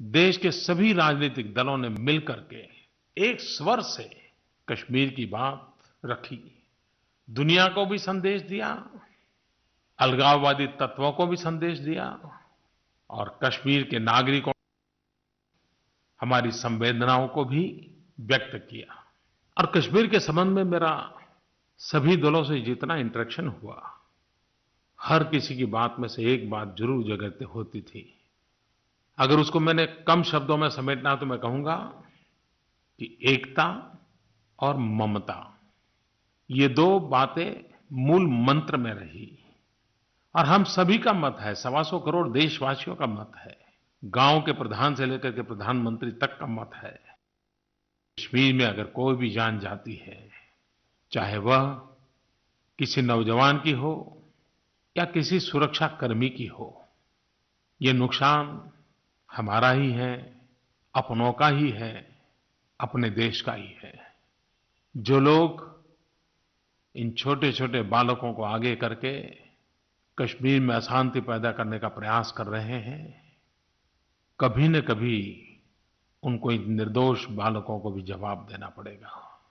देश के सभी राजनीतिक दलों ने मिलकर के एक स्वर से कश्मीर की बात रखी। दुनिया को भी संदेश दिया, अलगाववादी तत्वों को भी संदेश दिया और कश्मीर के नागरिकों हमारी संवेदनाओं को भी व्यक्त किया। और कश्मीर के संबंध में मेरा सभी दलों से जितना इंटरेक्शन हुआ, हर किसी की बात में से एक बात ज़रूर जगह होती थी। अगर उसको मैंने कम शब्दों में समेटना तो मैं कहूँगा कि एकता और ममता, ये दो बातें मूल मंत्र में रही। और हम सभी का मत है सवा सौ करोड़ देशवासियों का मत है, गाँव के प्रधान से लेकर के प्रधानमंत्री तक का मत है। कश्मीर में अगर कोई भी जान जाती है, चाहे वह किसी नौजवान की हो या किसी सुरक्षा कर्मी की हो, ये नुकसान हमारा ही है, अपनों का ही है, अपने देश का ही है। जो लोग इन छोटे-छोटे बालकों को आगे करके कश्मीर में अशांति पैदा करने का प्रयास कर रहे हैं, कभी न कभी उनको इन निर्दोष बालकों को भी जवाब देना पड़ेगा।